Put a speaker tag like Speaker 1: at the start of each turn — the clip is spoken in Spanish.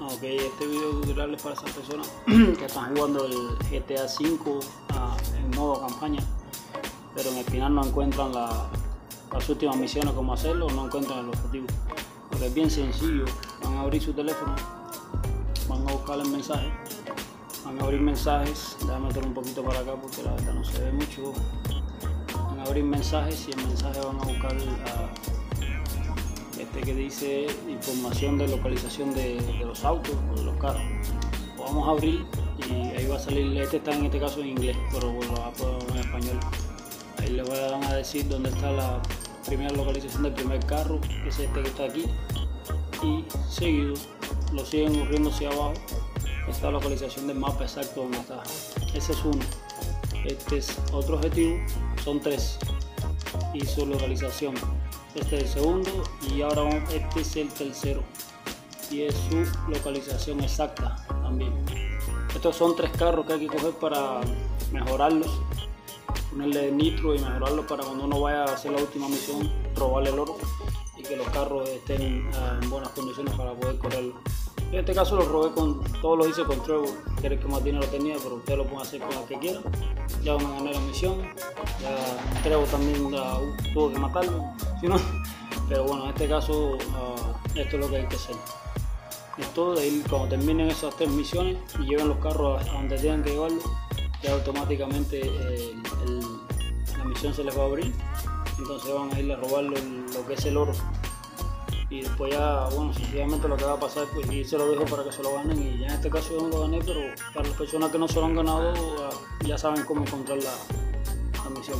Speaker 1: Ok, este video tutorial es para esas personas que están jugando el GTA V ah, en modo campaña, pero en el final no encuentran la- las últimas misiones, cómo hacerlo, no encuentran el objetivo. Porque es bien sencillo, van a abrir su teléfono, van a buscar el mensaje, van a abrir mensajes, déjame meter un poquito para acá porque la verdad no se ve mucho. Van a abrir mensajes y el mensaje van a buscar ah, este que dice información de localización de, los autos o de los carros. Lo vamos a abrir y ahí va a salir, este está en este caso en inglés, pero lo va a poner en español. Ahí le van a decir dónde está la primera localización del primer carro, que es este que está aquí. Y seguido lo siguen corriendo hacia abajo, esta localización del mapa exacto donde está. Ese es uno. Este es otro objetivo, son tres. Y su localización. Este es el segundo y ahora este es el tercero. Y es su localización exacta también. Estos son tres carros que hay que coger para mejorarlos. Ponerle nitro y mejorarlos para cuando uno vaya a hacer la última misión, robarle el oro y que los carros estén ah, en buenas condiciones para poder correrlo. En este caso lo robé con, todos lo hice con Trevor, que era el que más dinero tenía, pero ustedes lo pueden hacer con el que quieran. Ya me gané la misión, ya Trevor también tuvo que matarlo, si no, pero bueno, en este caso ah, esto es lo que hay que hacer. Es todo, de ir cuando terminen esas tres misiones y lleven los carros a, donde tengan que llevarlos, ya automáticamente eh, la misión se les va a abrir, entonces van a ir a robar lo que es el oro y después ya, bueno, sencillamente lo que va a pasar, pues y se lo dejo para que se lo ganen y ya en este caso yo no lo gané, pero para las personas que no se lo han ganado ya saben cómo encontrar la, la misión.